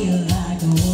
feel like a